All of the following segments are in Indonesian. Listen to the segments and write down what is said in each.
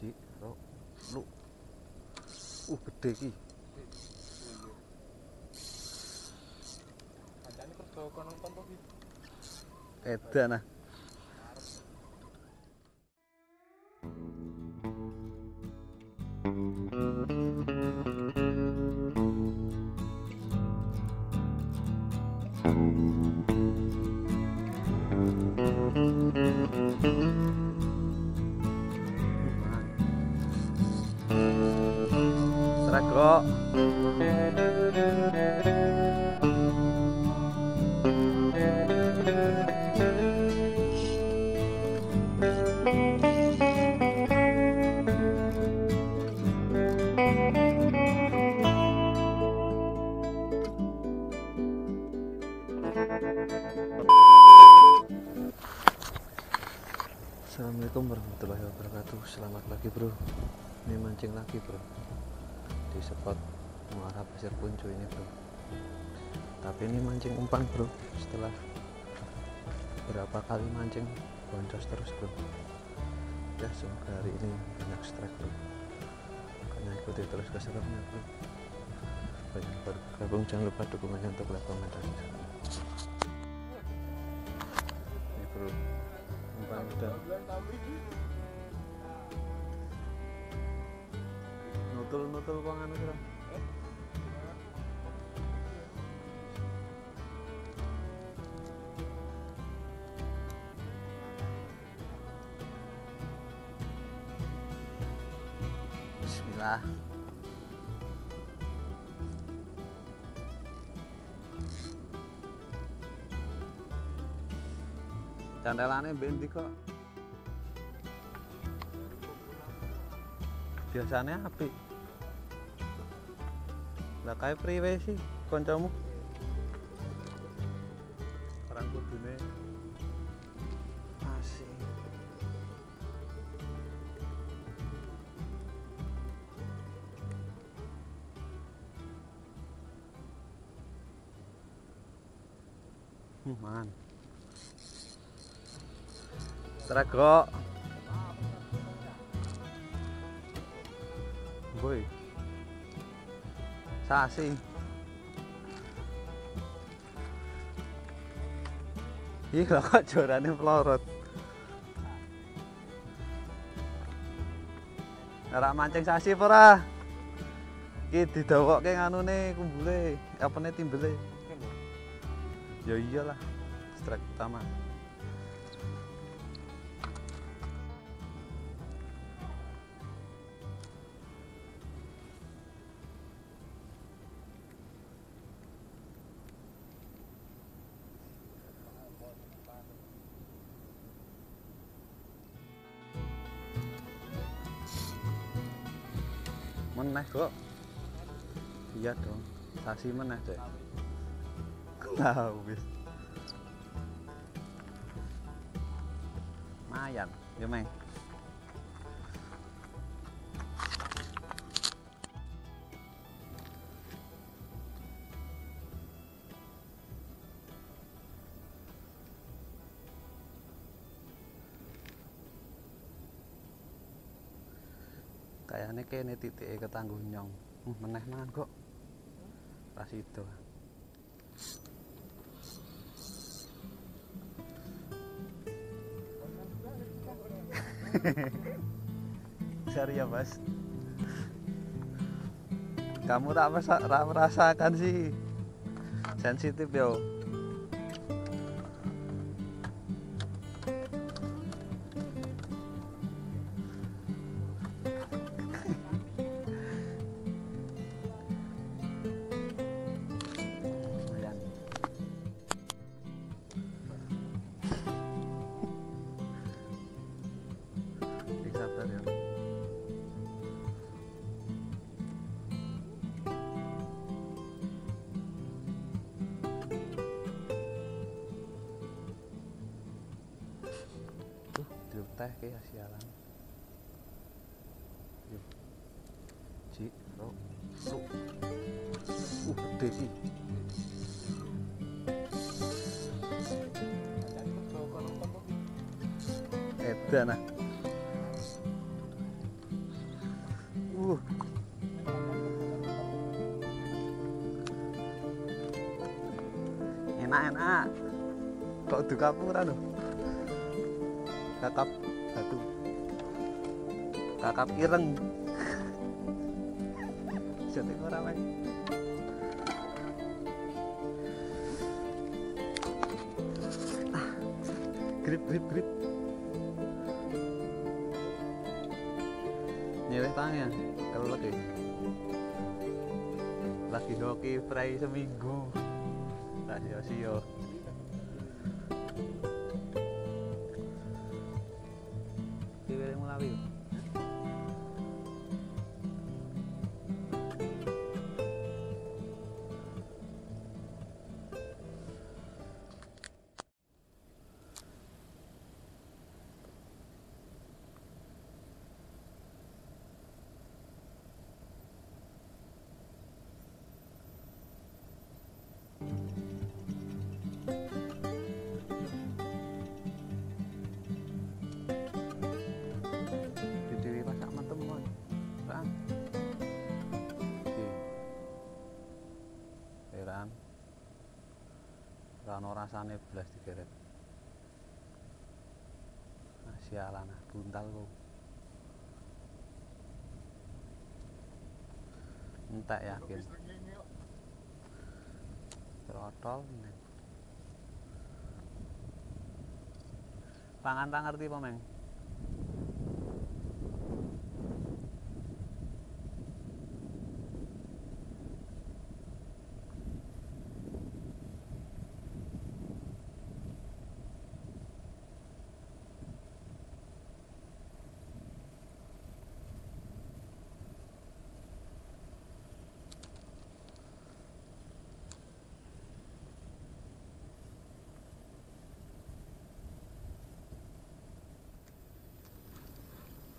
Ji, ro, lu. Uh, gede ki. Kancane kerja kono kono iki. Edan ah. Assalamualaikum warahmatullahi wabarakatuh. Selamat pagi bro. Ini mancing lagi bro Di spot Muara Pasir Puncu ini bro. Tapi ini mancing umpan bro. Setelah Berapa kali mancing Boncos terus bro. Ya semoga hari ini banyak strike bro. Makanya ikuti terus keseruannya bro. Banyak baru gabung Jangan lupa dukungannya untuk like, komen, dan Ini bro Umpan udah nutul-nutul kok anu bro Bismillah. Candelane bendi kok? Biasanya api lah kayak priwe sih koncomu orang kudune. Masih Hmm, man Trago Boy. Sasi. Ih, lho kok jorane pelorot. Ora mancing sasi ora? Iki didawokke nganune kumbule, apane timbele. Ya iyalah. Strike utama. Meneh kok. Iya dong sasi meneh deh tahu wis. Mayan ya meng kayaknya kene titik ketangguh nyong. Hmm, meneh mangan kok. Pas itu. Sorry ya mas. Kamu tak merasakan sih. Sensitif yo Sabar ya tuh jeruk teh kayak sialan Yuk. Ci, ro, lu. Uh, iki. Edan ah. Kok duka pura loh. Kakap batu. Kakap ireng. Jadi ora wae. Ah. Grip grip grip. Nyeleh tangan kalau lagi lagi hoki fry seminggu tak sia-sia Dewe rano rasane belas digeret. Nah, sialan ah, buntal kok entek yakin trotol pangan tak ngerti apa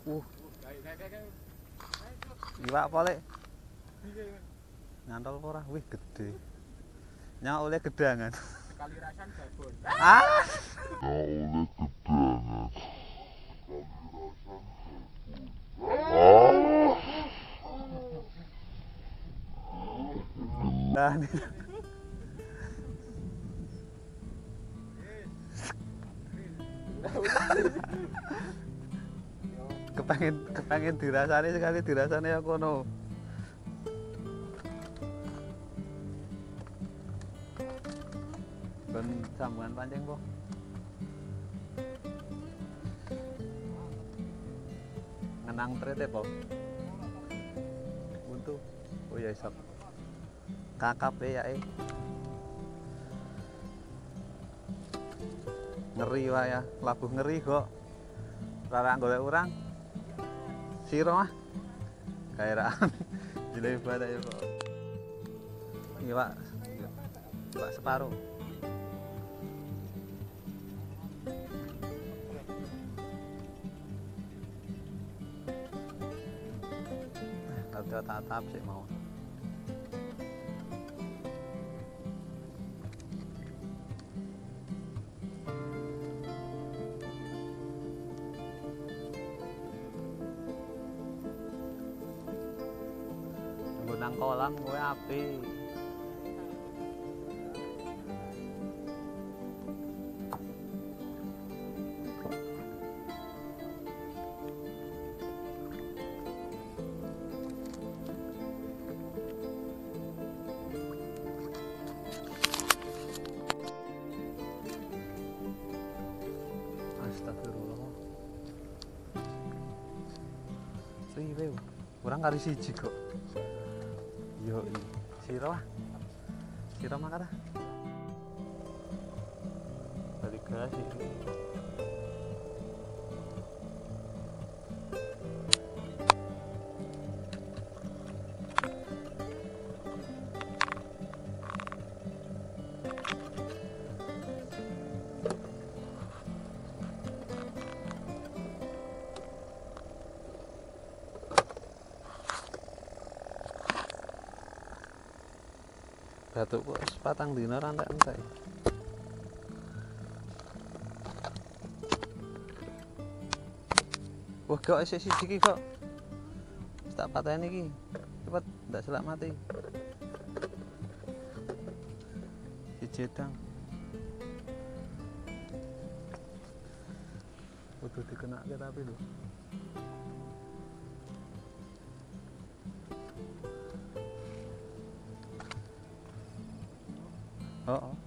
uh. Iwak apa lek? Ngantol apa ora? Wih gede. Nyak oleh gedangan. Kali rasan babon. ah! Nah ini kepengen kepengen dirasani sekali dirasani aku no ben sambungan pancing po ngenang trete po buntu. Oh ya isap. Kakap ya eh. Ngeri wah ya. Labuh ngeri kok. Rara golek urang siro mah kairaan jadi ibadah ya kok iwak iwak separuh. Rada tatap sih mau kolam gue api. Astagfirullah. Riwe kurang kali siji kok Yo Siro ah Siro makan ah Balik gas ini batuk kok sepatang dino ora entek entek wah kok isih siji iki kok tak pateni iki. Cepet, ndak selak mati. Si jedang. Kudu dikenake tapi lho. Oh,